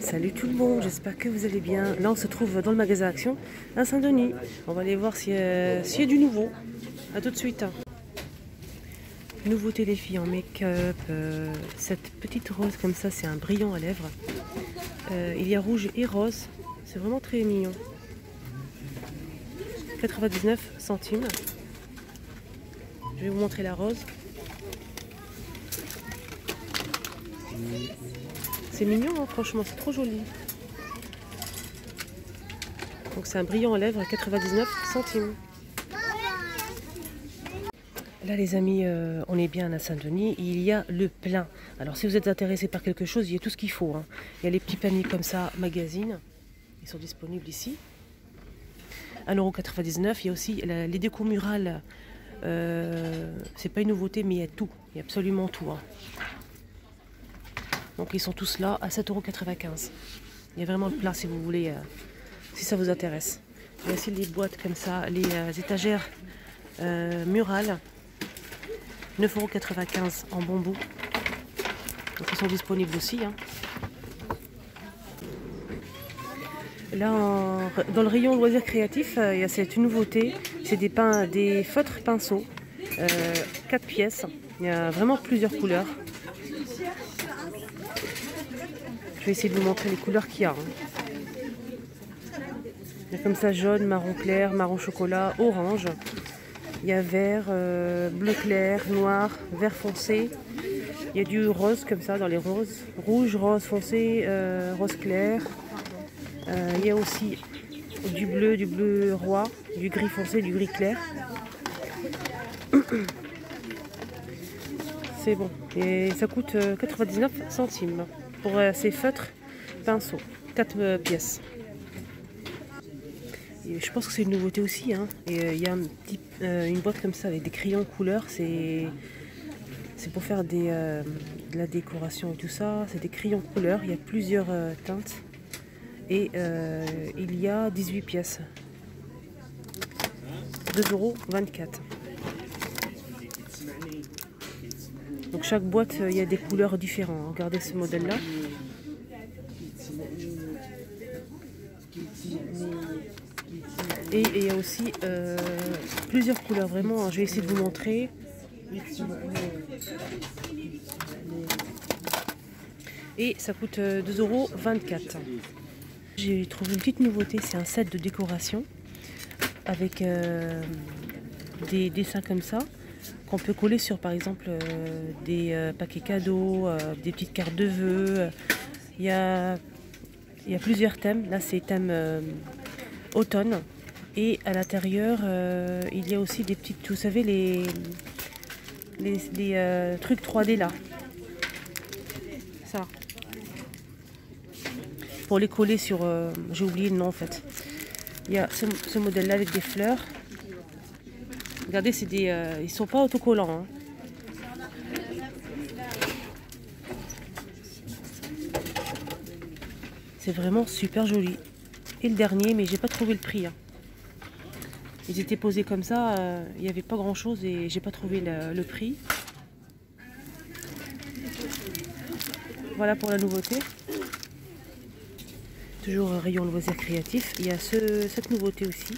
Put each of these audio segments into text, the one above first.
Salut tout le monde, j'espère que vous allez bien. Là, on se trouve dans le magasin Action à Saint-Denis. On va aller voir s'il y, a- du nouveau. A tout de suite. Nouveauté les filles en make-up. euh, cette petite rose comme ça, c'est un brillant à lèvres. Euh, il y a rouge et rose. C'est vraiment très mignon. 99 centimes. Je vais vous montrer la rose. C'est mignon, hein, franchement, c'est trop joli. Donc c'est un brillant à lèvres à 99 centimes. Là les amis, euh, on est bien à Saint-Denis, il y a le plein. Alors si vous êtes intéressé par quelque chose, il y a tout ce qu'il faut. hein. Il y a les petits paniers comme ça, magazines, ils sont disponibles ici. 1,99€, il y a aussi les décos murales. Euh, c'est pas une nouveauté, mais il y a tout, il y a absolument tout. hein. Donc ils sont tous là à 7,95€. Il y a vraiment le plein si vous voulez, euh, si ça vous intéresse. Il y a aussi les boîtes comme ça, les euh, étagères euh, murales. 9,95€ en bambou. Donc ils sont disponibles aussi. hein. Là, en- dans le rayon loisirs créatifs, il y a cette nouveauté. C'est des, des feutres pinceaux. 4 pièces. Il y a vraiment plusieurs couleurs. Je vais essayer de vous montrer les couleurs qu'il y a. hein. Il y a comme ça jaune, marron clair, marron chocolat, orange. Il y a vert, euh, bleu clair, noir, vert foncé. Il y a du rose comme ça dans les roses. Rouge, rose foncé, euh, rose clair. Euh, il y a aussi du bleu, du bleu roi, du gris foncé, du gris clair. C'est bon. Et ça coûte euh, 99 centimes pour euh, ces feutres pinceaux. 4 pièces. Et je pense que c'est une nouveauté aussi. hein. Euh, il y a euh, une boîte comme ça avec des crayons couleurs. C'est pour faire euh, de la décoration et tout ça. C'est des crayons couleurs. Il y a plusieurs euh, teintes. Et euh, il y a 18 pièces. 2,24€. Donc chaque boîte, euh, il y a des couleurs différentes. Regardez ce modèle-là. Et il y a aussi euh, plusieurs couleurs, vraiment. Je vais essayer de vous montrer. Et ça coûte euh, 2,24€. J'ai trouvé une petite nouveauté, c'est un set de décoration avec euh, des dessins comme ça qu'on peut coller sur par exemple euh, des euh, paquets cadeaux, euh, des petites cartes de vœux. Il y a, y a plusieurs thèmes. Là c'est thème automne. Et à l'intérieur, il y a aussi des petites, vous savez, les, les, trucs 3D là. Ça. Pour les coller sur... J'ai oublié le nom en fait. Il y a ce, ce modèle-là avec des fleurs. Regardez, c'est des, euh, ils sont pas autocollants. hein. C'est vraiment super joli. Et le dernier, mais j'ai pas trouvé le prix. hein. Ils étaient posés comme ça, euh, il n'y avait pas grand chose et j'ai pas trouvé le, prix. Voilà pour la nouveauté. Toujours rayon loisirs créatifs. Il y a ce- cette nouveauté aussi.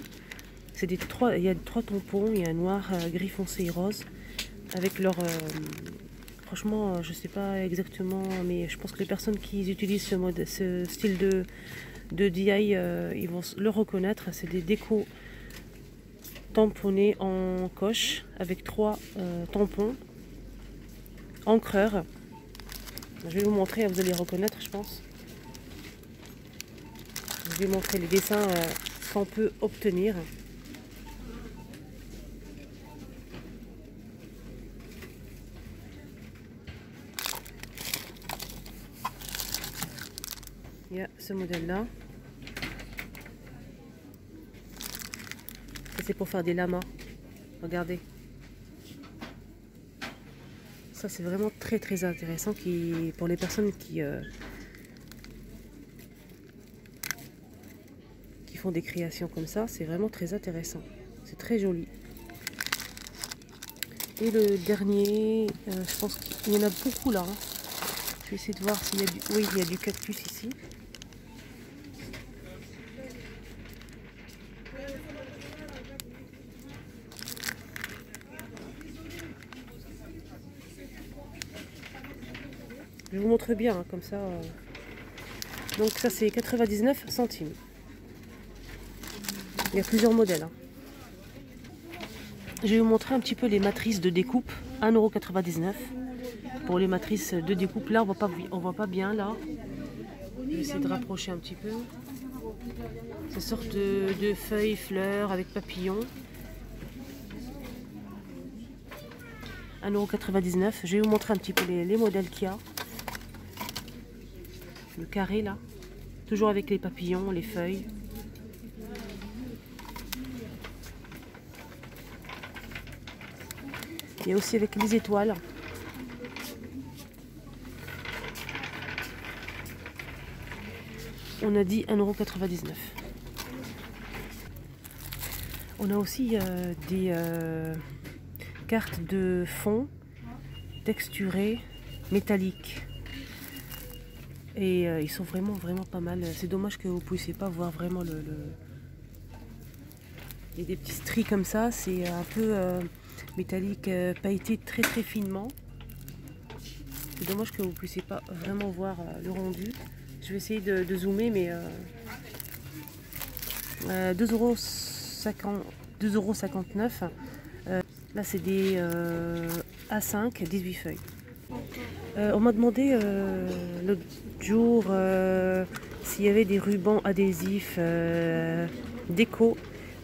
C'est des trois, il y a trois tampons, il y a un noir, euh, gris foncé et rose. Avec leur. euh, franchement, euh, je sais pas exactement, mais je pense que les personnes qui utilisent ce, ce style de, de DI, ils vont le reconnaître. C'est des décos tamponnés en coche avec trois tampons encreurs. Je vais vous montrer, vous allez reconnaître, je pense. Je vais vous montrer les dessins qu'on peut obtenir. Il y a ce modèle-là. Ça, c'est pour faire des lamas. Regardez. Ça, c'est vraiment très très intéressant qui, pour les personnes qui, euh, qui font des créations comme ça. C'est vraiment très intéressant. C'est très joli. Et le dernier, euh, je pense qu'il y en a beaucoup là. hein. Je vais essayer de voir s'il y a du... Oui, il y a du cactus ici. Je vous montre bien, hein, comme ça. euh. Donc ça c'est 99 centimes. Il y a plusieurs modèles. hein. Je vais vous montrer un petit peu les matrices de découpe. 1,99€ pour les matrices de découpe. Là, on voit pas, on voit pas bien là. Je vais essayer de rapprocher un petit peu. Ces sortes de, feuilles, fleurs avec papillons. 1,99€. Je vais vous montrer un petit peu les modèles qu'il y a. Le carré là. Toujours avec les papillons, les feuilles. A aussi avec les étoiles. On a dit 1,99€. On a aussi euh, des euh, cartes de fond texturées, métalliques. Et euh, ils sont vraiment vraiment pas mal. C'est dommage que vous ne puissiez pas voir vraiment le, le- Il y a des petits stries comme ça, c'est un peu euh, métallique euh, pailleté très très finement. C'est dommage que vous ne puissiez pas vraiment voir euh, le rendu. Je vais essayer de, de zoomer mais euh, euh, 2,50 2,59€. Euh, là c'est des euh, A5, 18 feuilles. Euh, on m'a demandé euh, l'autre jour euh, s'il y avait des rubans adhésifs déco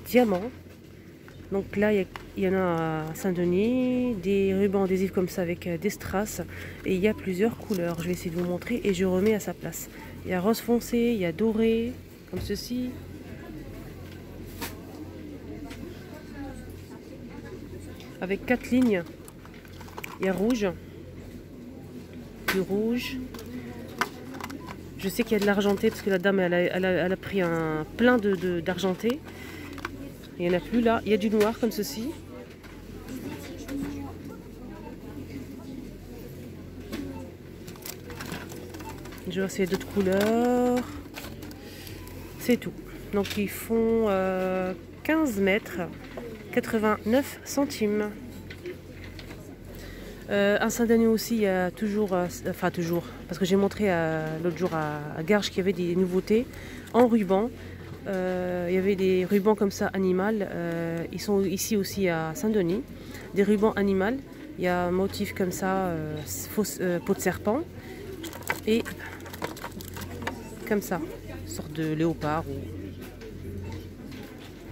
diamant. Donc là, il y y, en a à Saint-Denis, des rubans adhésifs comme ça avec des strass. Et il y a plusieurs couleurs. Je vais essayer de vous montrer et je remets à sa place. Il y a rose foncé, il y a doré, comme ceci. Avec quatre lignes. Il y a rouge, du rouge. Je sais qu'il y a de l'argenté parce que la dame elle a, pris un plein de de- d'argenté. Il n'y en a plus là. Il y a du noir comme ceci. Je vais essayer d'autres couleurs. C'est tout. Donc ils font euh, 15 mètres, 89 centimes. Euh, un Saint-Denis aussi, il y a toujours, euh, enfin toujours, parce que j'ai montré euh, l'autre jour à, à Garges qu'il y avait des nouveautés en ruban. Euh, il y avait des rubans comme ça animal. euh, ils sont ici aussi à Saint-Denis. Des rubans animal. Il y a un motif comme ça, euh, euh, peau de serpent. Et comme ça, sorte de léopard.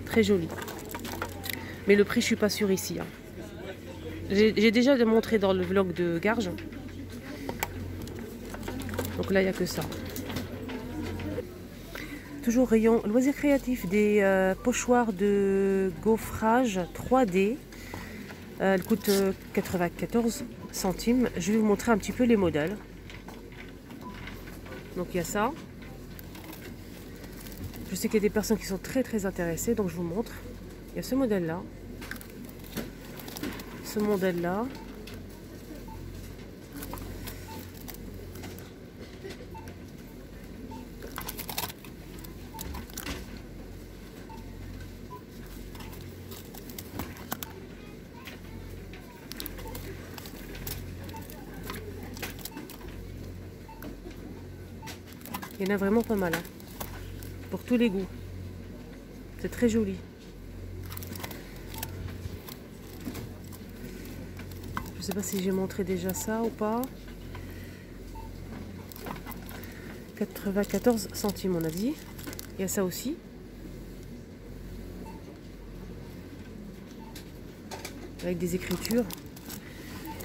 Très joli. Mais le prix, je suis pas sûre ici. hein. J'ai déjà montré dans le vlog de Garges. Donc là, il n'y a que ça. Toujours rayon loisirs créatifs, des euh, pochoirs de gaufrage 3D. Euh, elle coûte euh, 94 centimes. Je vais vous montrer un petit peu les modèles. Donc il y a ça. Je sais qu'il y a des personnes qui sont très très intéressées, donc je vous montre. Il y a ce modèle-là. Ce modèle-là. Il y en a vraiment pas mal. hein. Pour tous les goûts. C'est très joli. Sais pas si j'ai montré déjà ça ou pas. 94 centimes on a dit. Il y a ça aussi. Avec des écritures.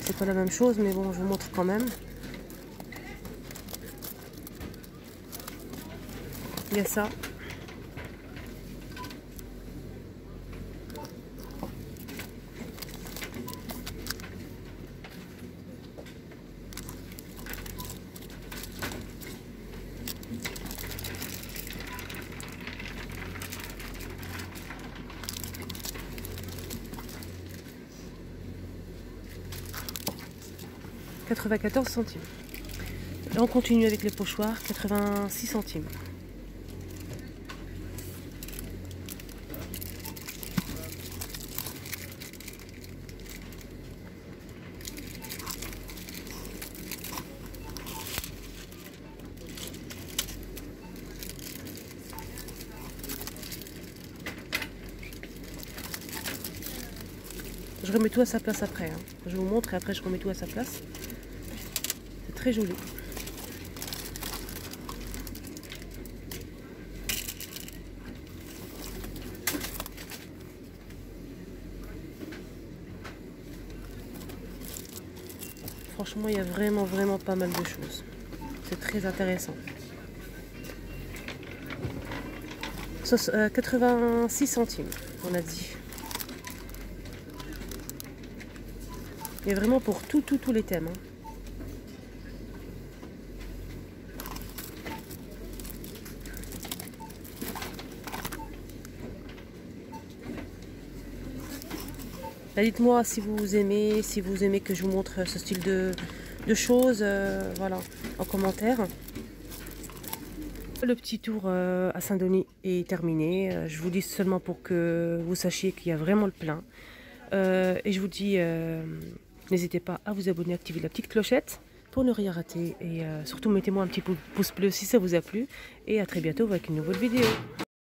C'est pas la même chose mais bon je vous montre quand même. Il y a ça. « 94 centimes. Là, on continue avec les pochoirs, 86 centimes. je remets tout à sa place après. Hein. Je vous montre et après je remets tout à sa place. Joli. Franchement, il y a vraiment, vraiment pas mal de choses. C'est très intéressant. 86 euh, centimes, on a dit. A vraiment pour tout, tout, tous les thèmes. Hein. Dites-moi si vous aimez, si vous aimez que je vous montre ce style de, choses, euh, voilà, en commentaire. Le petit tour euh, à Saint-Denis est terminé. Euh, je vous dis seulement pour que vous sachiez qu'il y a vraiment le plein. et je vous dis, n'hésitez pas à vous abonner, activer la petite clochette pour ne rien rater. Et surtout, mettez-moi un petit pouce bleu si ça vous a plu. Et à très bientôt avec une nouvelle vidéo.